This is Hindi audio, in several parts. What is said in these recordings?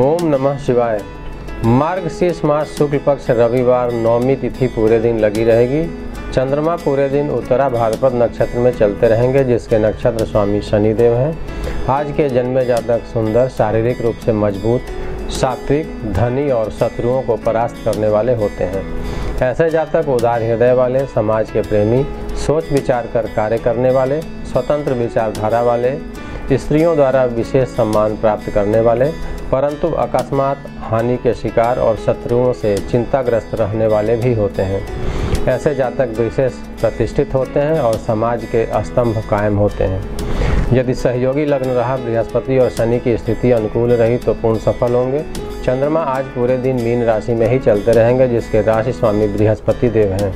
ओम नमः शिवाय। मार्गशीर्ष मास शुक्ल पक्ष रविवार नौमी तिथि पूरे दिन लगी रहेगी। चंद्रमा पूरे दिन उत्तरा भाद्रपद नक्षत्र में चलते रहेंगे, जिसके नक्षत्र स्वामी शनिदेव हैं। आज के जन्मे जातक सुंदर, शारीरिक रूप से मज़बूत, सात्विक, धनी और शत्रुओं को परास्त करने वाले होते हैं। ऐसे जातक उदार हृदय वाले, समाज के प्रेमी, सोच विचार कर कार्य करने वाले, स्वतंत्र विचारधारा वाले, स्त्रियों द्वारा विशेष सम्मान प्राप्त करने वाले परंतु अकस्मात हानि के शिकार और शत्रुओं से चिंताग्रस्त रहने वाले भी होते हैं। ऐसे जातक विशेष प्रतिष्ठित होते हैं और समाज के स्तंभ कायम होते हैं। यदि सहयोगी लग्न रहा, बृहस्पति और शनि की स्थिति अनुकूल रही तो पूर्ण सफल होंगे। चंद्रमा आज पूरे दिन मीन राशि में ही चलते रहेंगे, जिसके राशि स्वामी बृहस्पति देव हैं।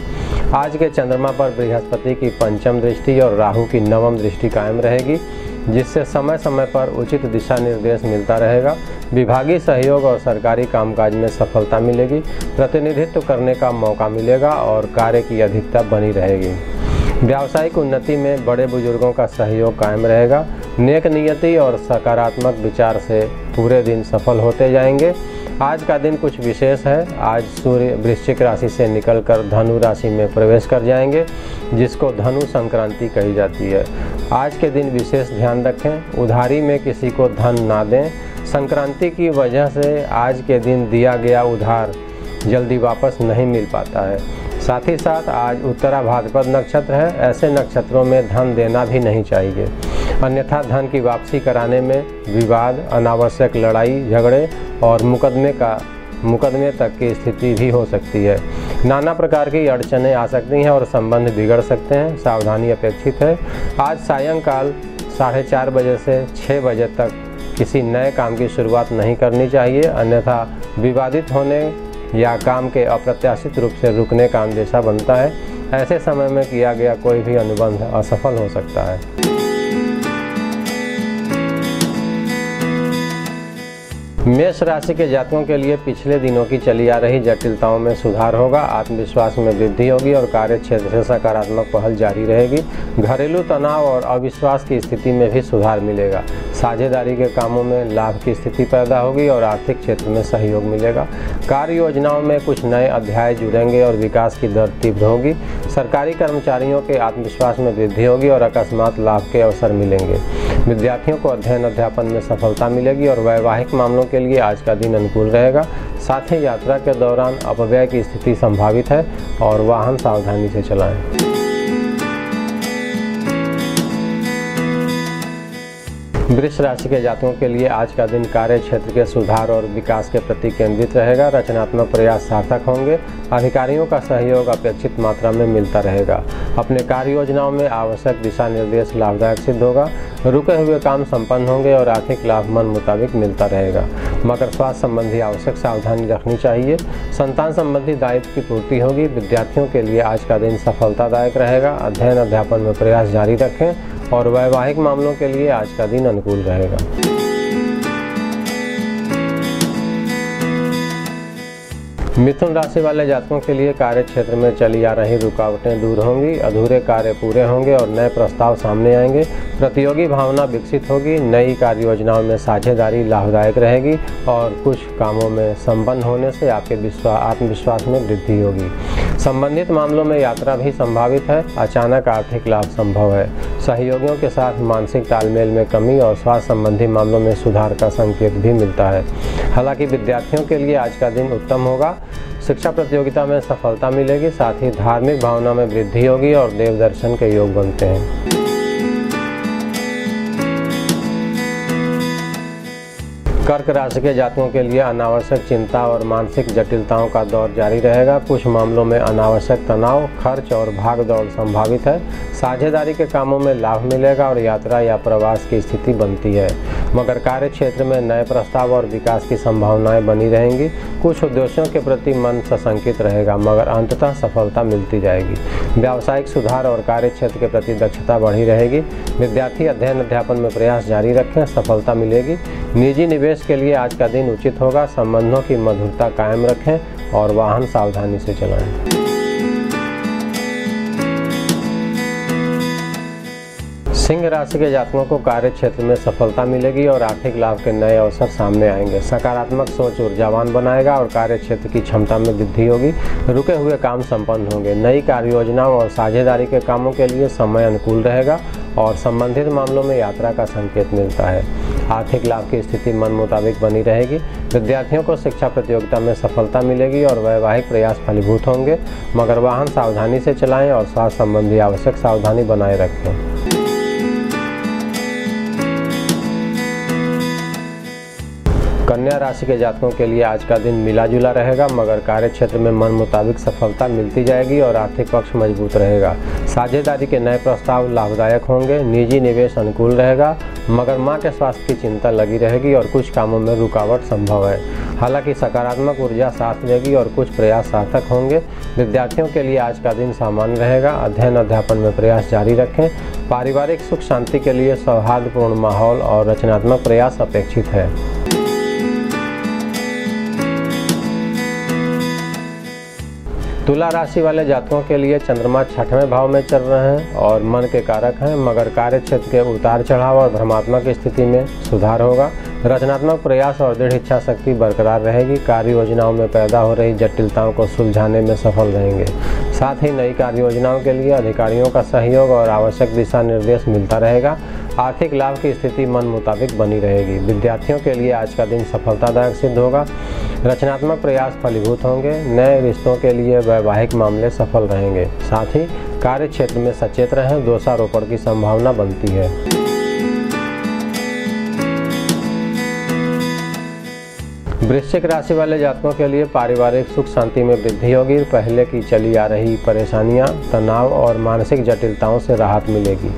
आज के चंद्रमा पर बृहस्पति की पंचम दृष्टि और राहु की नवम दृष्टि कायम रहेगी। जिससे समय समय पर उचित दिशा निर्देश मिलता रहेगा। विभागीय सहयोग और सरकारी कामकाज में सफलता मिलेगी। प्रतिनिधित्व करने का मौका मिलेगा और कार्य की अधिकता बनी रहेगी। व्यावसायिक उन्नति में बड़े बुज़ुर्गों का सहयोग कायम रहेगा। नेक नियति और सकारात्मक विचार से पूरे दिन सफल होते जाएँगे। आज का दिन कुछ विशेष है। आज सूर्य वृश्चिक राशि से निकलकर धनु राशि में प्रवेश कर जाएँगे, जिसको धनु संक्रांति कही जाती है। आज के दिन विशेष ध्यान रखें, उधारी में किसी को धन ना दें। संक्रांति की वजह से आज के दिन दिया गया उधार जल्दी वापस नहीं मिल पाता है। साथ ही साथ आज उत्तरा भाद्रपद नक्षत्र है, ऐसे नक्षत्रों में धन देना भी नहीं चाहिए। अन्यथा धन की वापसी कराने में विवाद, अनावश्यक लड़ाई, झगड़े और मुकदमे का, मुकदमे तक की स्थिति भी हो सकती है। नाना प्रकार की अड़चने आ सकती हैं और संबंध बिगड़ सकते हैं। सावधानी अपेक्षित है। आज सायंकाल साढ़े चार बजे से छः बजे तक किसी नए काम की शुरुआत नहीं करनी चाहिए, अन्यथा विवादित होने या काम के अप्रत्याशित रूप से रुकने का अंदेशा बनता है। ऐसे समय में किया गया कोई भी अनुबंध असफल हो सकता है। मेष राशि के जातकों के लिए पिछले दिनों की चली आ रही जटिलताओं में सुधार होगा। आत्मविश्वास में वृद्धि होगी और कार्य क्षेत्र से सकारात्मक पहल जारी रहेगी। घरेलू तनाव और अविश्वास की स्थिति में भी सुधार मिलेगा। साझेदारी के कामों में लाभ की स्थिति पैदा होगी और आर्थिक क्षेत्र में सहयोग मिलेगा। कार्य योजनाओं में कुछ नए अध्याय जुड़ेंगे और विकास की दर तीव्र होगी। सरकारी कर्मचारियों के आत्मविश्वास में वृद्धि होगी और अकस्मात लाभ के अवसर मिलेंगे। विद्यार्थियों को अध्ययन अध्यापन में सफलता मिलेगी और वैवाहिक मामलों के लिए आज का दिन अनुकूल रहेगा। साथ ही यात्रा के दौरान अपव्यय की स्थिति संभावित है और वाहन सावधानी से चलाएँ। वृक्ष राशि के जातकों के लिए आज का दिन कार्य क्षेत्र के सुधार और विकास के प्रति केंद्रित रहेगा। रचनात्मक प्रयास सार्थक होंगे। अधिकारियों का सहयोग अपेक्षित मात्रा में मिलता रहेगा। अपने कार्य योजनाओं में आवश्यक दिशा निर्देश लाभदायक सिद्ध होगा। रुके हुए काम संपन्न होंगे और आर्थिक लाभ मन मुताबिक मिलता रहेगा। मकर स्वास्थ्य संबंधी आवश्यक सावधानी रखनी चाहिए। संतान संबंधी दायित्व की पूर्ति होगी। विद्यार्थियों के लिए आज का दिन सफलतादायक रहेगा। अध्ययन अध्यापन में प्रयास जारी रखें और वैवाहिक मामलों के लिए आज का दिन अनुकूल रहेगा। मिथुन राशि वाले जातकों के लिए कार्य क्षेत्र में चली आ रही रुकावटें दूर होंगी, अधूरे कार्य पूरे होंगे और नए प्रस्ताव सामने आएँगे। प्रतियोगी भावना विकसित होगी, नई कार्य योजनाओं में साझेदारी लाभदायक रहेगी और कुछ कामों में संबंध होने से आपके विश्वास आत्मविश्वास में वृद्धि होगी। संबंधित मामलों में यात्रा भी संभावित है। अचानक आर्थिक लाभ संभव है। सहयोगियों के साथ मानसिक तालमेल में कमी और स्वास्थ्य संबंधी मामलों में सुधार का संकेत भी मिलता है। हालाँकि विद्यार्थियों के लिए आज का दिन उत्तम होगा। शिक्षा प्रतियोगिता में सफलता मिलेगी, साथ ही धार्मिक भावना में वृद्धि होगी और देव दर्शन के योग बनते हैं। कर्क राशि के जातकों के लिए अनावश्यक चिंता और मानसिक जटिलताओं का दौर जारी रहेगा। कुछ मामलों में अनावश्यक तनाव, खर्च और भाग दौड़ संभावित है। साझेदारी के कामों में लाभ मिलेगा और यात्रा या प्रवास की स्थिति बनती है। मगर कार्य क्षेत्र में नए प्रस्ताव और विकास की संभावनाएँ बनी रहेंगी। कुछ उद्देश्यों के प्रति मन सशंकित रहेगा, मगर अंततः सफलता मिलती जाएगी। व्यावसायिक सुधार और कार्य क्षेत्र के प्रति दक्षता बढ़ी रहेगी। विद्यार्थी अध्ययन अध्यापन में प्रयास जारी रखें, सफलता मिलेगी। निजी निवेश के लिए आज का दिन उचित होगा। संबंधों की मधुरता कायम रखें और वाहन सावधानी से चलाएँ। सिंह राशि के जातकों को कार्य क्षेत्र में सफलता मिलेगी और आर्थिक लाभ के नए अवसर सामने आएँगे। सकारात्मक सोच ऊर्जावान बनाएगा और कार्य क्षेत्र की क्षमता में वृद्धि होगी। रुके हुए काम संपन्न होंगे। नई कार्य योजनाओं और साझेदारी के कामों के लिए समय अनुकूल रहेगा और संबंधित मामलों में यात्रा का संकेत मिलता है। आर्थिक लाभ की स्थिति मन मुताबिक बनी रहेगी। विद्यार्थियों को शिक्षा प्रतियोगिता में सफलता मिलेगी और वैवाहिक प्रयास फलीभूत होंगे। मगर वाहन सावधानी से चलाएँ और स्वास्थ्य संबंधी आवश्यक सावधानी बनाए रखें। कन्या राशि के जातकों के लिए आज का दिन मिला जुला रहेगा, मगर कार्य क्षेत्र में मन मुताबिक सफलता मिलती जाएगी और आर्थिक पक्ष मज़बूत रहेगा। साझेदारी के नए प्रस्ताव लाभदायक होंगे, निजी निवेश अनुकूल रहेगा, मगर माँ के स्वास्थ्य की चिंता लगी रहेगी और कुछ कामों में रुकावट संभव है। हालाँकि सकारात्मक ऊर्जा साथ देगी और कुछ प्रयास सार्थक होंगे। विद्यार्थियों के लिए आज का दिन सामान्य रहेगा, अध्ययन अध्यापन में प्रयास जारी रखें। पारिवारिक सुख शांति के लिए सौहार्दपूर्ण माहौल और रचनात्मक प्रयास अपेक्षित है। तुला राशि वाले जातकों के लिए चंद्रमा छठवें भाव में चल रहे हैं और मन के कारक हैं, मगर कार्य क्षेत्र के उतार चढ़ाव और भ्रमात्मक स्थिति में सुधार होगा। रचनात्मक प्रयास और दृढ़ इच्छा शक्ति बरकरार रहेगी। कार्य योजनाओं में पैदा हो रही जटिलताओं को सुलझाने में सफल रहेंगे। साथ ही नई कार्य योजनाओं के लिए अधिकारियों का सहयोग और आवश्यक दिशा निर्देश मिलता रहेगा। आर्थिक लाभ की स्थिति मन मुताबिक बनी रहेगी। विद्यार्थियों के लिए आज का दिन सफलतादायक सिद्ध होगा। रचनात्मक प्रयास फलीभूत होंगे, नए रिश्तों के लिए वैवाहिक मामले सफल रहेंगे। साथ ही कार्य क्षेत्र में सचेत रहें, दोषारोपण की संभावना बनती है। वृश्चिक राशि वाले जातकों के लिए पारिवारिक सुख शांति में वृद्धि होगी। पहले की चली आ रही परेशानियाँ, तनाव और मानसिक जटिलताओं से राहत मिलेगी।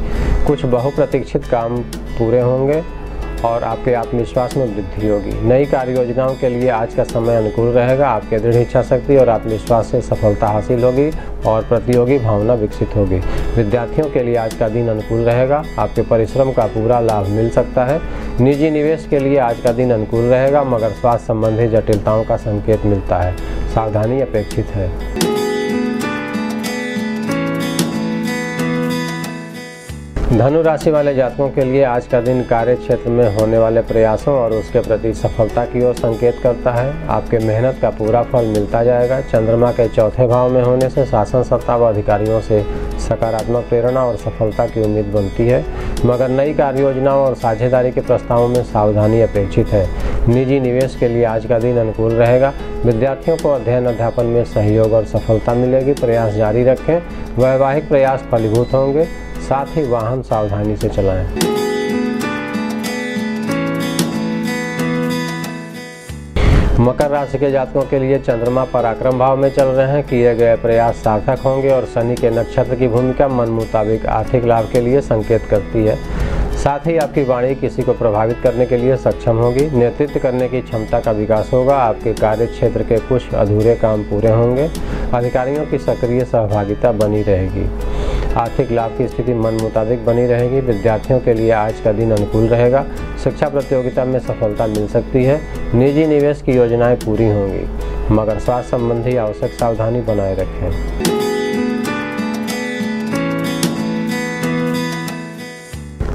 कुछ बहुप्रतीक्षित काम पूरे होंगे। और आपके आत्मविश्वास में वृद्धि होगी। नई कार्य योजनाओं के लिए आज का समय अनुकूल रहेगा। आपके दृढ़ इच्छा शक्ति और आत्मविश्वास से सफलता हासिल होगी और प्रतियोगी भावना विकसित होगी। विद्यार्थियों के लिए आज का दिन अनुकूल रहेगा। आपके परिश्रम का पूरा लाभ मिल सकता है। निजी निवेश के लिए आज का दिन अनुकूल रहेगा, मगर स्वास्थ्य संबंधी जटिलताओं का संकेत मिलता है। सावधानी अपेक्षित है। धनु राशि वाले जातकों के लिए आज का दिन कार्य क्षेत्र में होने वाले प्रयासों और उसके प्रति सफलता की ओर संकेत करता है। आपके मेहनत का पूरा फल मिलता जाएगा। चंद्रमा के चौथे भाव में होने से शासन सत्ता व अधिकारियों से सकारात्मक प्रेरणा और सफलता की उम्मीद बनती है। मगर नई कार्य योजनाओं और साझेदारी के प्रस्तावों में सावधानी अपेक्षित है। निजी निवेश के लिए आज का दिन अनुकूल रहेगा। विद्यार्थियों को अध्ययन अध्यापन में सहयोग और सफलता मिलेगी। प्रयास जारी रखें। वैवाहिक प्रयास फलीभूत होंगे। साथ ही वाहन सावधानी से चलाएँ। मकर राशि के जातकों के लिए चंद्रमा पराक्रम भाव में चल रहे हैं। किए गए प्रयास सार्थक होंगे और शनि के नक्षत्र की भूमिका मन मुताबिक आर्थिक लाभ के लिए संकेत करती है। साथ ही आपकी वाणी किसी को प्रभावित करने के लिए सक्षम होगी। नेतृत्व करने की क्षमता का विकास होगा। आपके कार्य क्षेत्र के कुछ अधूरे काम पूरे होंगे। अधिकारियों की सक्रिय सहभागिता बनी रहेगी। आर्थिक लाभ की स्थिति मन मुताबिक बनी रहेगी। विद्यार्थियों के लिए आज का दिन अनुकूल रहेगा। शिक्षा प्रतियोगिता में सफलता मिल सकती है। निजी निवेश की योजनाएँ पूरी होंगी, मगर स्वास्थ्य संबंधी आवश्यक सावधानी बनाए रखें।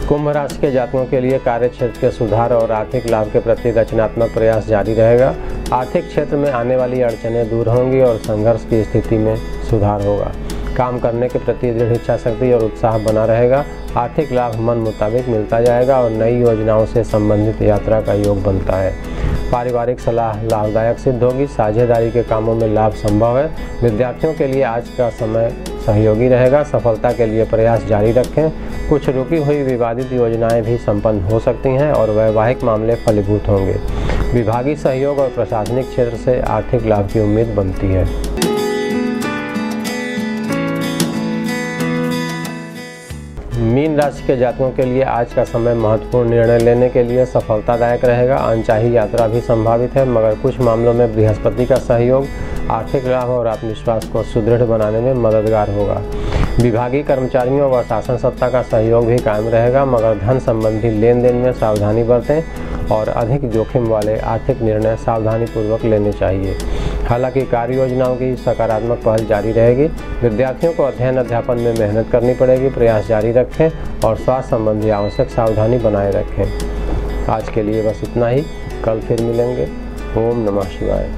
कुंभ राशि के जातकों के लिए कार्य क्षेत्र के सुधार और आर्थिक लाभ के प्रति रचनात्मक प्रयास जारी रहेगा। आर्थिक क्षेत्र में आने वाली अड़चनें दूर होंगी और संघर्ष की स्थिति में सुधार होगा। काम करने के प्रति दृढ़ इच्छा शक्ति और उत्साह बना रहेगा। आर्थिक लाभ मन मुताबिक मिलता जाएगा और नई योजनाओं से संबंधित यात्रा का योग बनता है। पारिवारिक सलाह लाभदायक सिद्ध होगी। साझेदारी के कामों में लाभ संभव है। विद्यार्थियों के लिए आज का समय सहयोगी रहेगा। सफलता के लिए प्रयास जारी रखें। कुछ रुकी हुई विवादित योजनाएँ भी संपन्न हो सकती हैं और वैवाहिक मामले फलीभूत होंगे। विभागीय सहयोग और प्रशासनिक क्षेत्र से आर्थिक लाभ की उम्मीद बनती है। मीन राशि के जातकों के लिए आज का समय महत्वपूर्ण निर्णय लेने के लिए सफलतादायक रहेगा। अनचाही यात्रा भी संभावित है, मगर कुछ मामलों में बृहस्पति का सहयोग, आर्थिक लाभ और आत्मविश्वास को सुदृढ़ बनाने में मददगार होगा। विभागीय कर्मचारियों व शासन सत्ता का सहयोग भी कायम रहेगा, मगर धन संबंधी लेन देन में सावधानी बरतें और अधिक जोखिम वाले आर्थिक निर्णय सावधानीपूर्वक लेने चाहिए। हालाँकि कार्य योजनाओं की सकारात्मक पहल जारी रहेगी। विद्यार्थियों को अध्ययन अध्यापन में मेहनत करनी पड़ेगी, प्रयास जारी रखें और स्वास्थ्य संबंधी आवश्यक सावधानी बनाए रखें। आज के लिए बस इतना ही। कल फिर मिलेंगे। ओम नमः शिवाय।